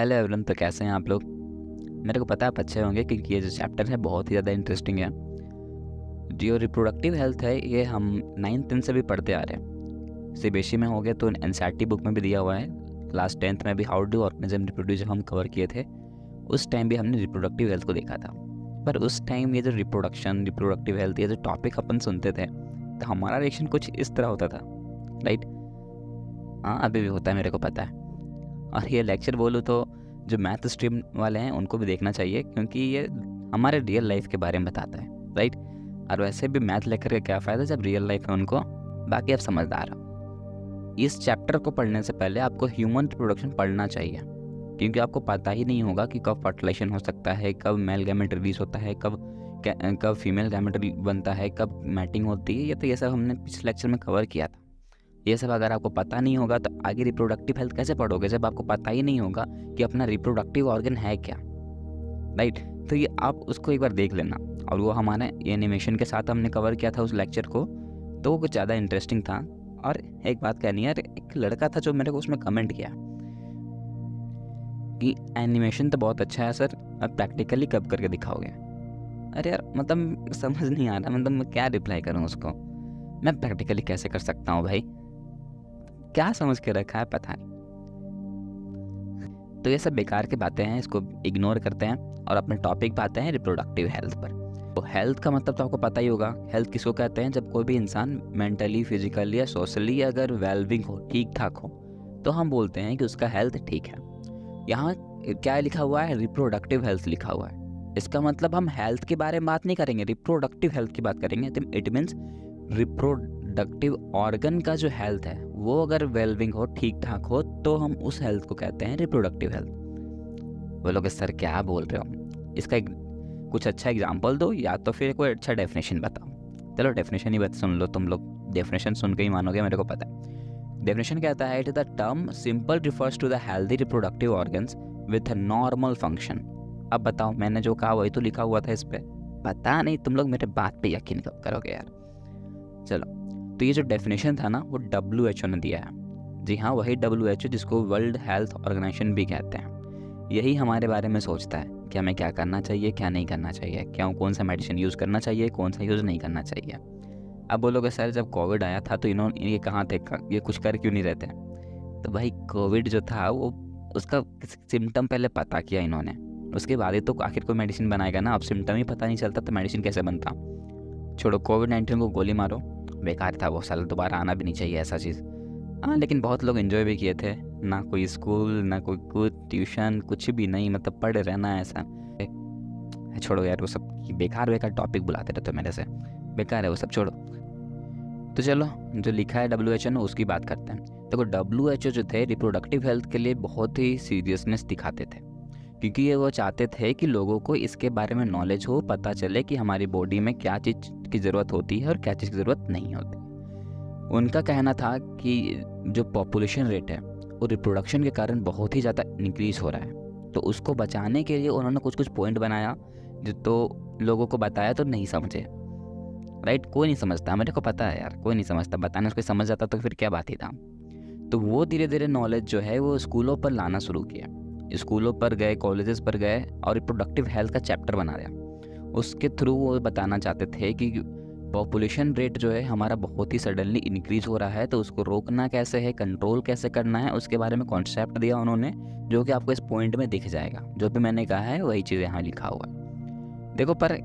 Hello everyone तो कैसे हैं आप लोग? मेरे को पता है आप अच्छे होंगे क्योंकि ये जो चैप्टर है बहुत ही ज़्यादा इंटरेस्टिंग है। जो रिप्रोडक्टिव हेल्थ है, ये हम नाइन्थ टेंथ से भी पढ़ते आ रहे हैं। सी में हो गया तो एन बुक में भी दिया हुआ है। लास्ट टेंथ में भी हाउ डू ऑर्गेनिज्म रिप्रोड्यूस हम कवर किए थे, उस टाइम भी हमने रिप्रोडक्टिव हेल्थ को देखा था। पर उस टाइम ये जो रिप्रोडक्शन रिप्रोडक्टिव हेल्थ ये जो टॉपिक अपन सुनते थे तो हमारा रिएक्शन कुछ इस तरह होता था राइट हाँ अभी भी होता है, मेरे को पता है। और ये लेक्चर बोलूँ तो जो मैथ स्ट्रीम वाले हैं, उनको भी देखना चाहिए, क्योंकि ये हमारे रियल लाइफ के बारे में बताता है राइट और वैसे भी मैथ लेकर के क्या फ़ायदा जब रियल लाइफ है उनको? बाकी आप समझदार हो। इस चैप्टर को पढ़ने से पहले आपको ह्यूमन रिप्रोडक्शन पढ़ना चाहिए, क्योंकि आपको पता ही नहीं होगा कि कब फर्टिलाइजेशन हो सकता है, कब मेल गैमेट रिलीज़ होता है, कब कब फीमेल गैमेट बनता है, कब मैटिंग होती है, ये तो ये सब हमने पिछले लेक्चर में कवर किया था। ये सब अगर आपको पता नहीं होगा तो आगे रिप्रोडक्टिव हेल्थ कैसे पढ़ोगे, जब आपको पता ही नहीं होगा कि अपना रिप्रोडक्टिव ऑर्गन है क्या? राइट तो ये आप उसको एक बार देख लेना। और वो हमारे एनिमेशन के साथ हमने कवर किया था उस लेक्चर को तो वो कुछ ज़्यादा इंटरेस्टिंग था। और एक बात कहनी है एक लड़का था जो मेरे को उसमें कमेंट किया कि एनिमेशन तो बहुत अच्छा है, सर अब प्रैक्टिकली कब करके दिखाओगे? अरे यार मतलब समझ नहीं आ रहा मतलब मैं क्या रिप्लाई करूँ उसको? मैं प्रैक्टिकली कैसे कर सकता हूँ भाई? क्या समझ के रखा है, पता नहीं। तो ये सब बेकार की बातें हैं, इसको इग्नोर करते हैं और अपने टॉपिक पे आते हैं रिप्रोडक्टिव हेल्थ पर। तो हेल्थ का मतलब तो आपको पता ही होगा हेल्थ किसको कहते हैं? जब कोई भी इंसान मेंटली फिजिकली या सोशली अगर वेलबिंग हो ठीक ठाक हो तो हम बोलते हैं कि उसका हेल्थ ठीक है। यहाँ क्या लिखा हुआ है? रिप्रोडक्टिव हेल्थ लिखा हुआ है। इसका मतलब हम हेल्थ के बारे में बात नहीं करेंगे रिप्रोडक्टिव हेल्थ की बात करेंगे तो इट मीन्स रिप्रोडक्टिव ऑर्गन का जो हेल्थ है वो अगर वेलबिंग हो ठीक ठाक हो तो हम उस हेल्थ को कहते हैं रिप्रोडक्टिव हेल्थ बोलोगे सर क्या बोल रहे हो? इसका एक, कुछ अच्छा एग्ज़ाम्पल दो, या तो फिर कोई अच्छा डेफिनेशन बताओ। चलो डेफिनेशन ही बता, सुन लो, तुम लोग डेफिनेशन सुन के ही मानोगे, मेरे को पता है। डेफिनेशन कहता है it is the term simple refers to the healthy reproductive organs with normal function अब बताओ, मैंने जो कहा वही तो लिखा हुआ था इस पर पता नहीं, तुम लोग मेरे बात पे यकीन करोगे यार? चलो तो ये जो डेफिनेशन था ना, वो डब्ल्यू एच ओ ने दिया है। जी हाँ वही डब्ल्यू एच ओ जिसको वर्ल्ड हेल्थ ऑर्गेनाइजेशन भी कहते हैं। यही हमारे बारे में सोचता है कि हमें क्या करना चाहिए, क्या नहीं करना चाहिए, क्या, कौन सा मेडिसिन यूज़ करना चाहिए, कौन सा यूज़ नहीं करना चाहिए। अब बोलोगे, सर, जब कोविड आया था तो इन्होंने, ये कहाँ थे? ये कुछ कर क्यों नहीं रहते तो भाई कोविड जो था, वो, उसका सिम्टम पहले पता किया इन्होंने। उसके बाद ही तो आखिर कोई मेडिसिन बनाएगा ना। अब सिम्टम ही पता नहीं चलता तो मेडिसिन कैसे बनता? छोड़ो कोविड नाइन्टीन को गोली मारो। बेकार था वो साल, दोबारा आना भी नहीं चाहिए ऐसा चीज़। हाँ लेकिन बहुत लोग इन्जॉय भी किए थे। ना कोई स्कूल ना कोई कुछ ट्यूशन कुछ भी नहीं मतलब पढ़ रहना ऐसा। छोड़ो यार, वो सब बेकार बेकार टॉपिक बुलाते रहते मेरे से। बेकार है वो सब, छोड़ो। तो चलो, जो लिखा है डब्ल्यू एच ओ उसकी बात करते हैं। देखो डब्ल्यू एच ओ जो थे रिप्रोडक्टिव हेल्थ के लिए बहुत ही सीरियसनेस दिखाते थे। क्योंकि ये वो चाहते थे कि लोगों को इसके बारे में नॉलेज हो, पता चले कि हमारी बॉडी में क्या चीज़ की ज़रूरत होती है और क्या चीज़ की ज़रूरत नहीं होती। उनका कहना था कि जो पॉपुलेशन रेट है, वो रिप्रोडक्शन के कारण बहुत ही ज़्यादा इंक्रीज हो रहा है। तो उसको बचाने के लिए उन्होंने कुछ कुछ पॉइंट बनाया, जो तो लोगों को बताया तो नहीं समझे। राइट कोई नहीं समझता, मेरे को पता है यार, कोई नहीं समझता, बताने उसको समझ जाता तो फिर क्या बात ही था। तो वो धीरे धीरे नॉलेज जो है, वो स्कूलों पर लाना शुरू किया। स्कूलों पर गए, कॉलेजेस पर गए और रिप्रोडक्टिव हेल्थ का चैप्टर बना दिया उसके थ्रू वो बताना चाहते थे कि पॉपुलेशन रेट जो है हमारा बहुत ही सडनली इंक्रीज़ हो रहा है तो उसको रोकना कैसे है कंट्रोल कैसे करना है, उसके बारे में कॉन्सेप्ट दिया उन्होंने, जो कि आपको इस पॉइंट में दिख जाएगा। जो भी मैंने कहा है, वही चीज़ यहाँ लिखा हुआ है। देखो, पर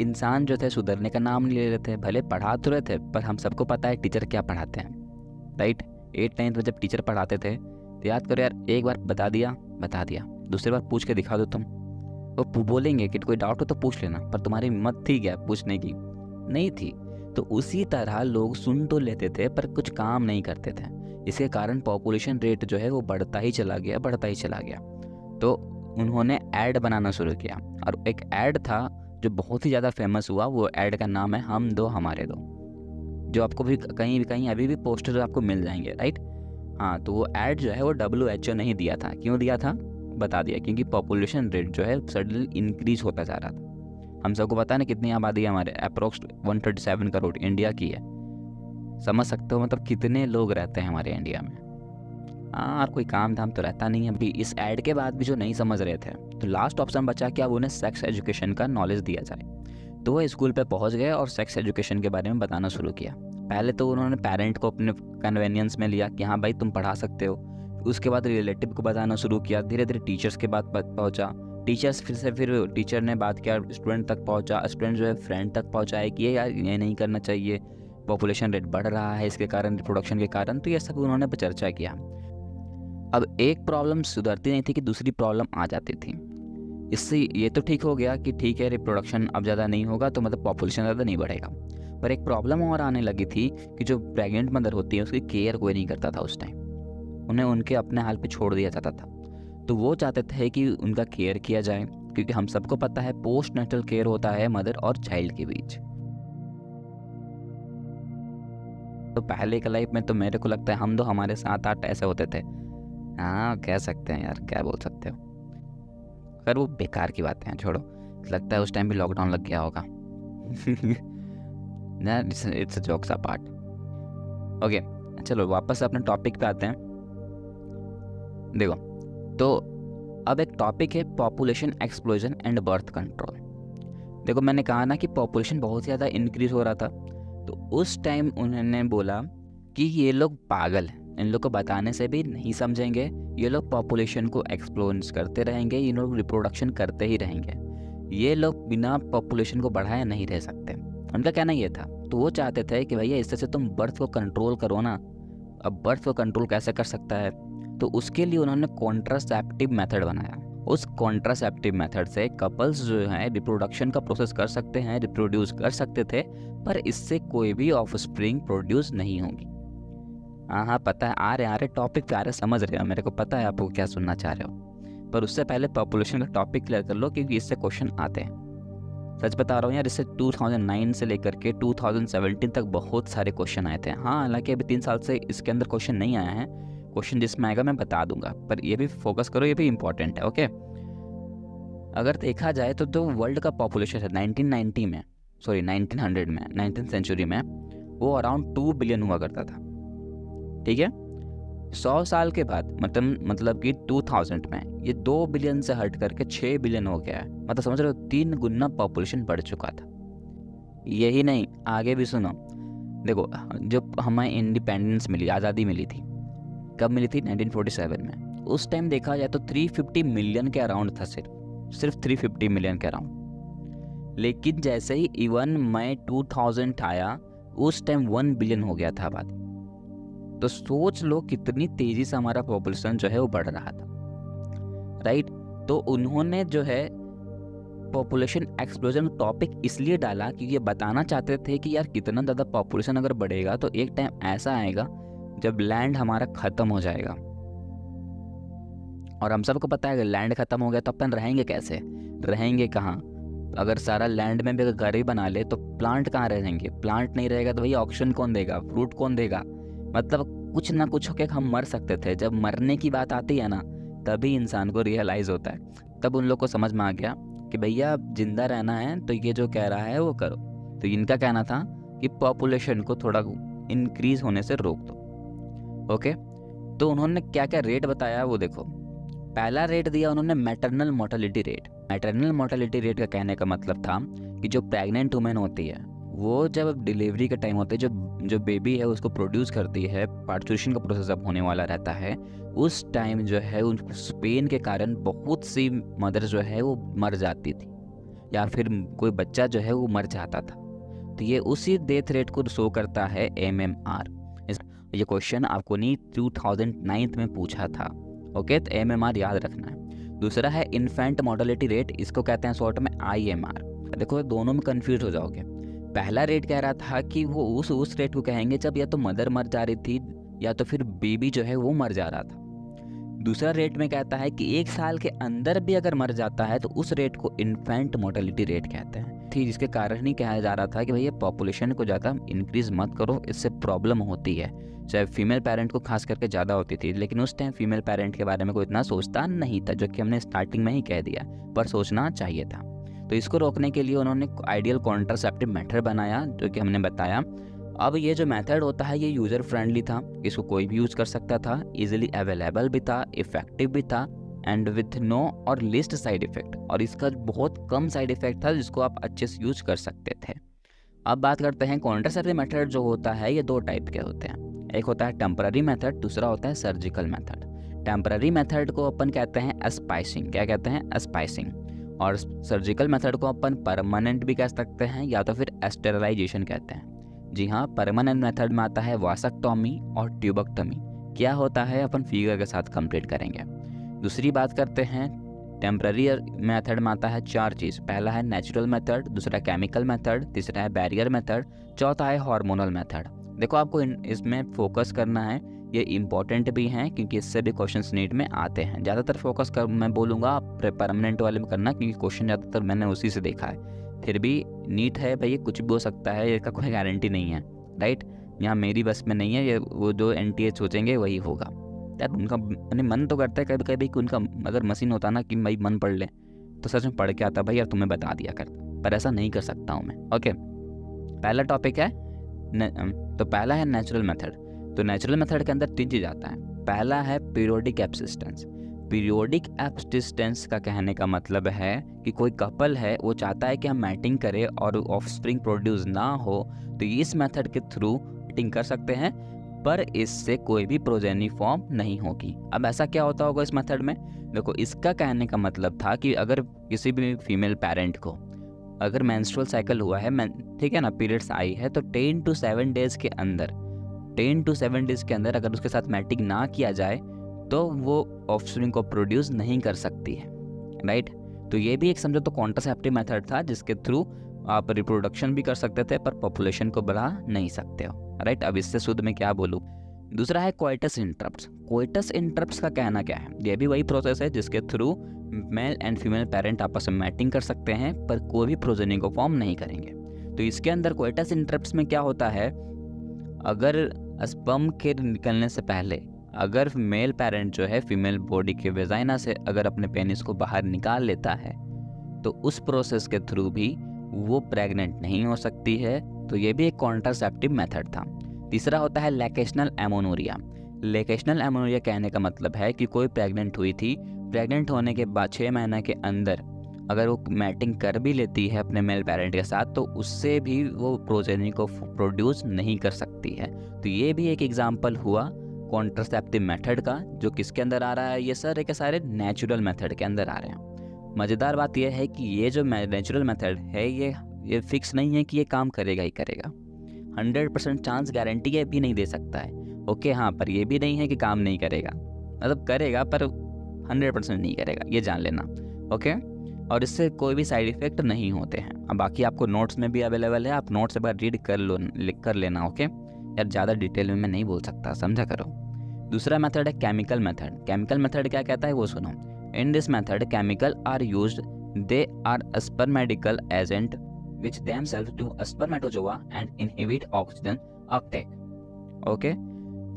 इंसान जो थे सुधरने का नाम नहीं ले रहे थे, भले पढ़ा तो रहे थे, पर हम सबको पता है टीचर क्या पढ़ाते हैं। राइट एट नाइन्थ में जब टीचर पढ़ाते थे तो याद करो यार, एक बार बता दिया बता दिया। दूसरी बार पूछ के दिखा दो तुम। वो बोलेंगे कि कोई डाउट हो तो पूछ लेना, पर तुम्हारी हिम्मत थी क्या पूछने की? नहीं थी। तो उसी तरह लोग सुन तो लेते थे, पर कुछ काम नहीं करते थे। इसके कारण पॉपुलेशन रेट जो है वो बढ़ता ही चला गया, बढ़ता ही चला गया। तो उन्होंने ऐड बनाना शुरू किया, और एक ऐड था जो बहुत ही ज़्यादा फ़ेमस हुआ, वो ऐड का नाम है हम दो, हमारे दो। जो आपको भी कहीं भी, कहीं अभी भी पोस्टर आपको मिल जाएँगे राइट हाँ तो वो ऐड जो है वो डब्ल्यू एच ओ नहीं दिया था। क्यों दिया था? बता दिया, क्योंकि पॉपुलेशन रेट जो है सडनली इंक्रीज होता जा रहा था। हम सबको पता ना कितनी आबादी है हमारे approx one thirty seven crore India की है। समझ सकते हो मतलब कितने लोग रहते हैं हमारे इंडिया में? हाँ और कोई काम धाम तो रहता नहीं है। अभी इस ऐड के बाद भी जो नहीं समझ रहे थे तो लास्ट ऑप्शन बचा कि अब उन्हें सेक्स एजुकेशन का नॉलेज दिया जाए। तो वो स्कूल पर पहुँच गए और सेक्स एजुकेशन के बारे में बताना शुरू किया। पहले तो उन्होंने पेरेंट को अपने कन्वेनियंस में लिया कि हाँ भाई तुम पढ़ा सकते हो। उसके बाद रिलेटिव को बताना शुरू किया धीरे धीरे टीचर्स के बाद पहुँचा। टीचर्स फिर से, फिर टीचर ने बात किया स्टूडेंट तक पहुँचा। स्टूडेंट जो है फ्रेंड तक पहुँचाया कि ये यार, ये नहीं करना चाहिए। पॉपुलेशन रेट बढ़ रहा है, इसके कारण रिप्रोडक्शन के कारण तो ये सब उन्होंने चर्चा किया। अब एक प्रॉब्लम सुधरती नहीं थी कि दूसरी प्रॉब्लम आ जाती थी। इससे ये तो ठीक हो गया कि ठीक है रिप्रोडक्शन अब ज़्यादा नहीं होगा तो मतलब पॉपुलेशन ज़्यादा नहीं बढ़ेगा। पर एक प्रॉब्लम और आने लगी थी कि जो प्रेग्नेंट मदर होती है, उसकी केयर कोई नहीं करता था उस टाइम उन्हें उनके अपने हाल पे छोड़ दिया जाता था। तो वो चाहते थे कि उनका केयर किया जाए, क्योंकि हम सबको पता है पोस्ट नेटल केयर होता है मदर और चाइल्ड के बीच। तो पहले के लाइफ में तो मेरे को लगता है हम दो हमारे साथ आठ ऐसे होते थे। हाँ कह सकते हैं यार, क्या बोल सकते हो। खैर, वो बेकार की बातें हैं, छोड़ो। लगता है उस टाइम भी लॉकडाउन लग गया होगा। It's a jokes part okay चलो वापस अपने टॉपिक पे आते हैं। देखो तो अब एक टॉपिक है population explosion and birth control देखो, मैंने कहा ना कि पॉपुलेशन बहुत ज़्यादा इंक्रीज हो रहा था तो उस टाइम उन्होंने बोला कि ये लोग पागल हैं। इन लोग को बताने से भी नहीं समझेंगे, ये लोग पॉपुलेशन को एक्सप्लोरेंस करते रहेंगे, ये लोग रिप्रोडक्शन करते ही रहेंगे। ये लोग बिना पॉपुलेशन को बढ़ाए नहीं रह सकते। उनका कहना ये था तो वो चाहते थे कि भैया इससे से तुम बर्थ को कंट्रोल करो ना। अब बर्थ को कंट्रोल कैसे कर सकता है? तो उसके लिए उन्होंने कॉन्ट्रासेप्टिव मेथड बनाया। उस कॉन्ट्रासेप्टिव मेथड से कपल्स जो हैं रिप्रोडक्शन का प्रोसेस कर सकते हैं रिप्रोड्यूस कर सकते थे, पर इससे कोई भी ऑफ़ स्प्रिंग प्रोड्यूस नहीं होगी। हाँ हाँ पता है, आ रहे आ रहे टॉपिक पे आ रहे, समझ रहे हो, मेरे को पता है आपको क्या सुनना चाह रहे हो। पर उससे पहले पॉपुलेशन का टॉपिक क्लियर कर लो, क्योंकि इससे क्वेश्चन आते हैं। सच बता रहा हूँ यार, इससे 2009 से लेकर के 2017 तक बहुत सारे क्वेश्चन आए थे। हाँ हालाँकि अभी तीन साल से इसके अंदर क्वेश्चन नहीं आया है। क्वेश्चन जिसमें आएगा मैं बता दूँगा, पर ये भी फोकस करो, ये भी इंपॉर्टेंट है ओके अगर देखा जाए तो जो वर्ल्ड का पॉपुलेशन है 1990 में सॉरी 1900 में नाइनटीन सेंचुरी में, वो अराउंड टू बिलियन हुआ करता था। ठीक है? सौ साल के बाद मतलब मतलब कि 2000 में, ये दो बिलियन से हट करके छः बिलियन हो गया मतलब समझ रहे हो, तीन गुना पॉपुलेशन बढ़ चुका था। यही नहीं, आगे भी सुनो। देखो, जब हमें इंडिपेंडेंस मिली, आज़ादी मिली थी, कब मिली थी? 1947 में। उस टाइम देखा जाए तो 350 मिलियन के अराउंड था सिर्फ़। सिर्फ़ 350 मिलियन के अराउंड लेकिन जैसे ही इवन मई 2000 आया, उस टाइम वन बिलियन हो गया था आबादी। तो सोच लो कितनी तेज़ी से हमारा पॉपुलेशन जो है वो बढ़ रहा था। राइट तो उन्होंने जो है पॉपुलेशन एक्सप्लोजन टॉपिक इसलिए डाला क्योंकि ये बताना चाहते थे कि यार कितना ज़्यादा पॉपुलेशन अगर बढ़ेगा तो एक टाइम ऐसा आएगा, जब लैंड हमारा ख़त्म हो जाएगा। और हम सबको पता है लैंड ख़त्म हो गया तो अपन रहेंगे कैसे? रहेंगे कहाँ? अगर सारा लैंड में भी अगर घर ही बना ले तो प्लांट कहाँ रहेंगे? प्लांट नहीं रहेगा तो भैया ऑप्शन कौन देगा? फ्रूट कौन देगा? मतलब कुछ ना कुछ होके हम मर सकते थे। जब मरने की बात आती है ना, तभी इंसान को रियलाइज़ होता है। तब उन लोग को समझ में आ गया कि भैया ज़िंदा रहना है तो ये जो कह रहा है, वो करो। तो इनका कहना था कि पॉपुलेशन को थोड़ा इंक्रीज होने से रोक दो। ओके तो उन्होंने क्या क्या रेट बताया, वो देखो। पहला रेट दिया उन्होंने maternal mortality rate maternal mortality rate का कहने का मतलब था कि जो प्रेग्नेंट वुमेन होती है वो जब डिलीवरी का टाइम होता है जब जो बेबी है, उसको प्रोड्यूस करती है पार्चुरेशन का प्रोसेस अब होने वाला रहता है, उस टाइम जो है, उन पेन के कारण बहुत सी मदर जो है, वो मर जाती थी, या फिर कोई बच्चा जो है, वो मर जाता था। तो ये उसी डेथ रेट को शो करता है एम एम आर ये क्वेश्चन आपको नहीं टू थाउज़ेंड नाइन्थ में पूछा था ओके तो एम एम आर याद रखना है। दूसरा है इन्फेंट मॉडलिटी रेट इसको कहते हैं शॉर्ट में आई एम आर देखो, दोनों में कन्फ्यूज़ हो जाओगे। पहला रेट कह रहा था कि वो उस उस रेट को कहेंगे जब या तो मदर मर जा रही थी या तो फिर बेबी जो है वो मर जा रहा था। दूसरा रेट में कहता है कि एक साल के अंदर भी अगर मर जाता है तो उस रेट को इन्फेंट मोर्टेलिटी रेट कहते हैं। थी, जिसके कारण ही कहा जा रहा था कि भैया पॉपुलेशन को ज़्यादा इंक्रीज मत करो, इससे प्रॉब्लम होती है। चाहे फीमेल पेरेंट को खास करके ज़्यादा होती थी, लेकिन उस टाइम फीमेल पेरेंट के बारे में कोई इतना सोचता नहीं था, जो कि हमने स्टार्टिंग में ही कह दिया, पर सोचना चाहिए था। तो इसको रोकने के लिए उन्होंने आइडियल कॉन्ट्रासेप्टिव मेथड बनाया, जो कि हमने बताया। अब ये जो मेथड होता है, ये यूज़र फ्रेंडली था। इसको कोई भी यूज़ कर सकता था इजीली अवेलेबल भी था इफ़ेक्टिव भी था एंड विथ नो और लिस्ट साइड इफ़ेक्ट और इसका बहुत कम साइड इफ़ेक्ट था, जिसको आप अच्छे से यूज़ कर सकते थे। अब बात करते हैं कॉन्ट्रासेप्टिव मेथड जो होता है, ये दो टाइप के होते हैं। एक होता है टेम्पररी मेथड दूसरा होता है सर्जिकल मेथड टेम्पररी मेथड को अपन कहते हैं स्पाइसिंग क्या कहते हैं? स्पाइसिंग और सर्जिकल मेथड को अपन परमानेंट भी कह सकते हैं, या तो फिर एस्टरलाइजेशन कहते हैं। जी हाँ परमानेंट मेथड में आता है वासकटॉमी और ट्यूबकटॉमी क्या होता है, अपन फिगर के साथ कंप्लीट करेंगे। दूसरी बात करते हैं टेम्प्ररी मेथड में आता है चार चीज़। पहला है नेचुरल मेथड दूसरा केमिकल मेथड तीसरा है बैरियर मेथड चौथा है हार्मोनल मेथड देखो, आपको इसमें फोकस करना है ये इंपॉर्टेंट भी हैं क्योंकि इससे भी क्वेश्चन नीट में आते हैं। ज़्यादातर फोकस कर मैं बोलूँगा परमानेंट वाले में करना क्योंकि क्वेश्चन ज़्यादातर मैंने उसी से देखा है। फिर भी नीट है भाई ये कुछ भी हो सकता है इसका कोई गारंटी नहीं है राइट यहाँ मेरी बस में नहीं है ये वो जो एन टी ए सोचेंगे वही होगा। यार उनका मैंने मन तो करता है कभी कभी कि उनका अगर मशीन होता ना कि भाई मन पढ़ ले तो सच में पढ़ के आता भाई यार तुम्हें बता दिया कर। पर ऐसा नहीं कर सकता हूँ मैं। ओके पहला टॉपिक है न, तो पहला है नेचुरल मेथड तो नेचुरल मेथड के अंदर तीन चीज़ आता है। पहला है पीरियोडिक एब्सिस्टेंस पीरियोडिक एब्सिस्टेंस का कहने का मतलब है कि कोई कपल है, वो चाहता है कि हम मैटिंग करें और ऑफ़ स्प्रिंग प्रोड्यूस ना हो तो इस मेथड के थ्रू मैटिंग कर सकते हैं, पर इससे कोई भी प्रोजेनी फॉर्म नहीं होगी। अब ऐसा क्या होता होगा इस मेथड में? देखो, इसका कहने का मतलब था कि अगर किसी भी फीमेल पेरेंट को अगर मैंस्ट्रुअल साइकिल हुआ है ठीक है ना पीरियड्स आई है तो टेन टू सेवन डेज़ के अंदर टेन टू सेवन डेज़ के अंदर अगर उसके साथ मैटिंग ना किया जाए तो वो ऑफस्प्रिंग को प्रोड्यूस नहीं कर सकती है राइट तो ये भी एक समझो तो कॉन्ट्रासेप्टिव मेथड था, जिसके थ्रू आप रिप्रोडक्शन भी कर सकते थे, पर पॉपुलेशन को बढ़ा नहीं सकते हो राइट अब इससे शुद्ध में क्या बोलूँ? दूसरा है कोइटस इंटरप्ट कोइटस इंटरप्ट का कहना क्या है? ये भी वही प्रोसेस है जिसके through male and female parent आपस में मैटिंग कर सकते हैं, पर कोई भी प्रोजेनी को फॉर्म नहीं करेंगे। तो इसके अंदर कोइटस इंटरप्ट में क्या होता है? अगर स्पम के निकलने से पहले, अगर मेल पेरेंट जो है फीमेल बॉडी के वेजाइना से अगर अपने पेनिस को बाहर निकाल लेता है तो उस प्रोसेस के थ्रू भी वो प्रेग्नेंट नहीं हो सकती है। तो ये भी एक कॉन्ट्रासेप्टिव मेथड था। तीसरा होता है लेकेशनल एमोनोरिया। लेकेशनल एमोनोरिया कहने का मतलब है कि कोई प्रेग्नेंट हुई थी, प्रेग्नेंट होने के बाद छः महीने के अंदर अगर वो मैटिंग कर भी लेती है अपने मेल पेरेंट के साथ तो उससे भी वो प्रोजेनी को प्रोड्यूस नहीं कर सकती है। तो ये भी एक एग्ज़ाम्पल हुआ कॉन्ट्रासेप्टिव मेथड का, जो किसके अंदर आ रहा है? ये सर के सारे नेचुरल मेथड के अंदर आ रहे हैं। मज़ेदार बात यह है कि ये जो नेचुरल मेथड है, ये ये फिक्स नहीं है कि ये काम करेगा ही करेगा। हंड्रेड परसेंट चांस गारंटी ये भी नहीं दे सकता है। ओके हाँ पर ये भी नहीं है कि काम नहीं करेगा। मतलब करेगा, पर हंड्रेड परसेंट नहीं करेगा। ये जान लेना। ओके और इससे कोई भी साइड इफ़ेक्ट नहीं होते हैं। अब बाकी आपको नोट्स में भी अवेलेबल है, आप नोट्स एक बार रीड कर लो, लिख कर लेना ओके यार ज़्यादा डिटेल में मैं नहीं बोल सकता, समझा करो। दूसरा मेथड है केमिकल मेथड केमिकल मेथड क्या कहता है वो सुनो। In this method chemical are use they are spermicidal agent which which themselves do spermatozoa and inhibit oxygen uptake. Okay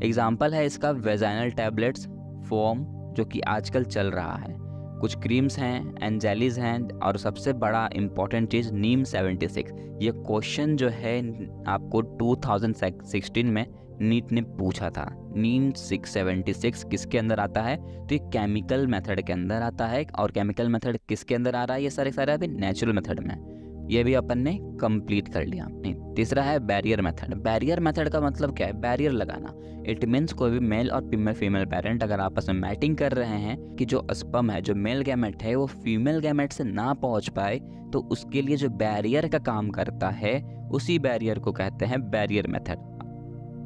example है इसका वेजाइनल टैबलेट्स फॉर्म जो कि आजकल चल रहा है। कुछ क्रीम्स हैं एंजेलीज हैं, और सबसे बड़ा इंपॉर्टेंट चीज़ नीम 76 ये क्वेश्चन जो है, आपको 2016 में नीट ने पूछा था। नीम 676 किसके अंदर आता है? तो ये केमिकल मेथड के अंदर आता है, और केमिकल मेथड किसके अंदर आ रहा है? ये सारे सारे अभी नेचुरल मेथड में। ये भी अपन ने कंप्लीट कर लिया। तीसरा है बैरियर मेथड बैरियर मेथड का मतलब क्या है? बैरियर लगाना। इट मीन्स कोई भी मेल और फीमेल फीमेल पेरेंट अगर आपस में मैटिंग कर रहे हैं कि जो स्पम है, जो मेल गैमेट है, वो फीमेल गैमेट से ना पहुँच पाए तो उसके लिए जो बैरियर का काम करता है, उसी बैरियर को कहते हैं बैरियर मेथड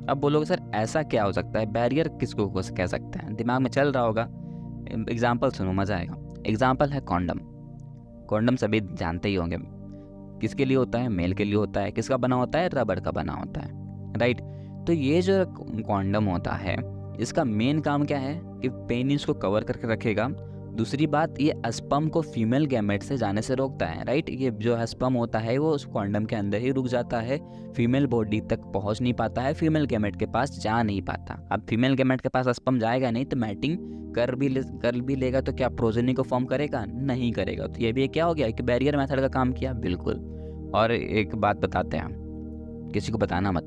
अब बोलोगे, सर, ऐसा क्या हो सकता है? बैरियर किसको कह सकते हैं? दिमाग में चल रहा होगा। एग्ज़ाम्पल सुनो, मज़ा आएगा। एग्ज़ाम्पल है कॉन्डम कॉन्डम सभी जानते ही होंगे। किसके लिए होता है? मेल के लिए होता है। किसका बना होता है? रबड़ का बना होता है। राइट तो ये जो कॉन्डम होता है, इसका मेन काम क्या है? कि पेनिस को कवर करके रखेगा। दूसरी बात ये अस्पम को फीमेल गैमेट से जाने से रोकता है राइट ये जो अस्पम होता है वो उस कॉन्डम के अंदर ही रुक जाता है। फीमेल बॉडी तक पहुँच नहीं पाता है फीमेल गैमेट के पास जा नहीं पाता। अब फीमेल गैमेट के पास अस्पम जाएगा नहीं तो मैटिंग कर भी ले, कर भी लेगा तो क्या प्रोजेनी को फॉर्म करेगा? नहीं करेगा। तो ये भी क्या हो गया? कि बैरियर मेथड का काम किया? बिल्कुल। और एक बात बताते हैं किसी को बताना मत।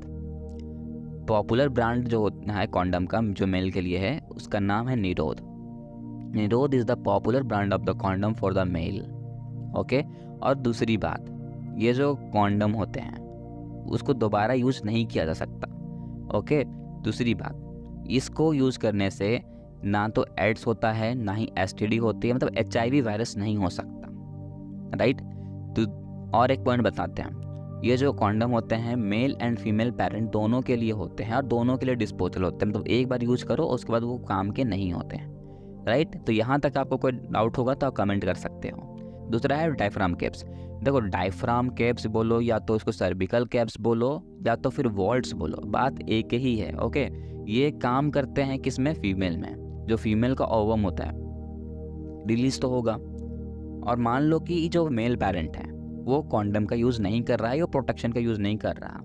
पॉपुलर ब्रांड जो है कॉन्डम का जो मेल के लिए है उसका नाम है Nirodh Nirodh is the popular brand of the condom for the male okay और दूसरी बात, ये जो कॉन्डम होते हैं, उसको दोबारा यूज़ नहीं किया जा सकता। ओके दूसरी बात, इसको यूज़ करने से ना तो एड्स होता है, ना ही एसटीडी होती है मतलब एचआईवी वायरस नहीं हो सकता। राइट तो और एक पॉइंट बताते हैं ये जो कॉन्डम होते हैं मेल एंड फीमेल पेरेंट दोनों के लिए होते हैं और दोनों के लिए डिस्पोजल होते हैं। मतलब एक बार यूज़ करो, उसके बाद वो काम के नहीं होते हैं। राइट? तो यहाँ तक आपको कोई डाउट होगा तो आप कमेंट कर सकते हो। दूसरा है डायफ्राम कैप्स देखो डायफ्राम कैप्स बोलो या तो उसको सर्विकल कैप्स बोलो या तो फिर वॉल्ट्स बोलो, बात एक ही है ओके ये काम करते हैं किसमें फीमेल में। जो फीमेल का ओवम होता है रिलीज़ तो होगा। और मान लो कि जो मेल पेरेंट है, वो कॉन्डम का यूज़ नहीं कर रहा है या प्रोटेक्शन का यूज़ नहीं कर रहा।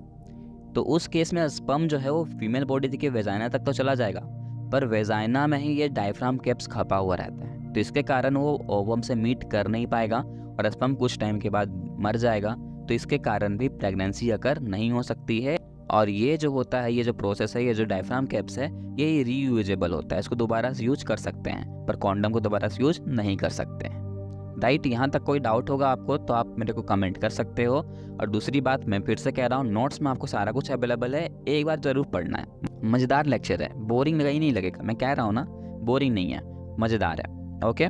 तो उस केस में स्पम जो है वो फीमेल बॉडी के वेजाइना तक तो चला जाएगा। पर वेजाइना में ही ये डायफ्राम कैप्स खपा हुआ रहता है। तो इसके कारण वो ओवम से मीट कर नहीं पाएगा और स्पम कुछ टाइम के बाद मर जाएगा। तो इसके कारण भी प्रेगनेंसी अकर नहीं हो सकती है। और ये जो होता है, ये जो प्रोसेस है, ये जो डायफ्राम कैप्स है, ये रीयूजेबल होता है। इसको दोबारा से यूज़ कर सकते हैं, पर कॉन्डम को दोबारा से यूज़ नहीं कर सकते हैं। राइट यहाँ तक कोई डाउट होगा आपको तो आप मेरे को कमेंट कर सकते हो। और दूसरी बात, मैं फिर से कह रहा हूँ नोट्स में आपको सारा कुछ अवेलेबल है, एक बार ज़रूर पढ़ना है। मज़ेदार लेक्चर है बोरिंग लगा ही नहीं लगेगा। मैं कह रहा हूँ ना बोरिंग नहीं है, मज़ेदार है ओके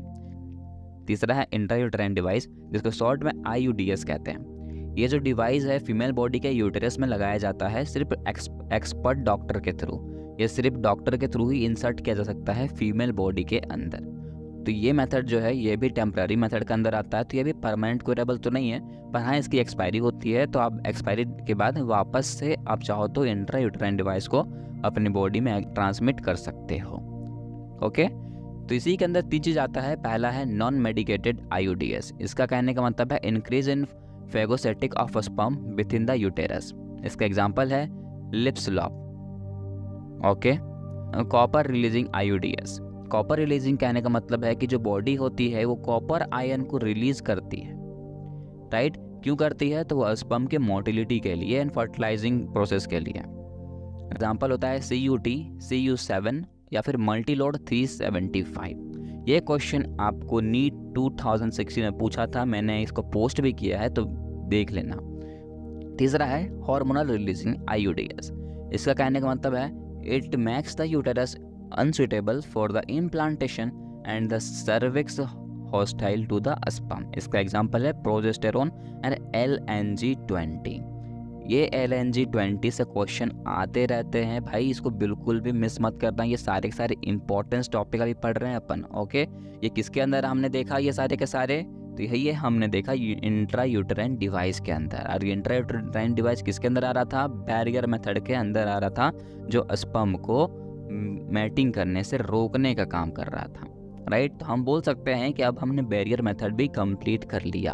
तीसरा है इंट्रायूटराइन डिवाइस जिसको शॉर्ट में आईयूडीएस कहते हैं। ये जो डिवाइस है फीमेल बॉडी के यूटेरस में लगाया जाता है, सिर्फ़ एक्सपर्ट डॉक्टर के थ्रू ये सिर्फ़ डॉक्टर के थ्रू ही इंसर्ट किया जा सकता है फीमेल बॉडी के अंदर। तो ये मेथड जो है, ये भी टेम्प्रेरी मेथड के अंदर आता है तो ये भी परमानेंट क्यूरेबल तो नहीं है, पर हाँ इसकी एक्सपायरी होती है तो आप एक्सपायरी के बाद वापस से आप चाहो तो इंट्रा यूट्राइन डिवाइस को अपनी बॉडी में ट्रांसमिट कर सकते हो। ओके तो इसी के अंदर तीन चीज़ आता है, पहला है नॉन मेडिकेटेड आई इसका कहने का मतलब है increase in phagocytic of sperm within the uterus इसका एग्ज़ाम्पल है Lippes loop okay copper releasing I copper releasing कहने का मतलब है कि जो बॉडी होती है, वो कॉपर आयन को रिलीज़ करती है। राइट क्यों करती है? तो वो स्पम के मोटिलिटी के लिए एंड फर्टिलाइजिंग प्रोसेस के लिए। एग्ज़ाम्पल होता है C U T C U seven या फिर multi load three seventy five ये क्वेश्चन आपको नीट 2016 में पूछा था, मैंने इसको पोस्ट भी किया है तो देख लेना। तीसरा है hormonal releasing I U D S इसका कहने का मतलब है it makes the uterus unsuitable for the implantation and the cervix hostile to the sperm. इसका एग्जांपल है progesterone and L N G twenty ये एल एन जी ट्वेंटी से question आते रहते हैं भाई, इसको बिल्कुल भी मिस मत करना। ये सारे के सारे इंपॉर्टेंस टॉपिक अभी पढ़ रहे हैं अपन ओके ये किसके अंदर हमने देखा? ये सारे के सारे। तो यही हमने देखा इंट्रा यूटराइन डिवाइस के अंदर। और इंट्रा यूटराइन डिवाइस किसके अंदर आ रहा था? बैरियर मेथड के अंदर आ रहा था, जो स्पम को मैटिंग करने से रोकने का काम कर रहा था राइट तो हम बोल सकते हैं कि अब हमने बैरियर मेथड भी कंप्लीट कर लिया।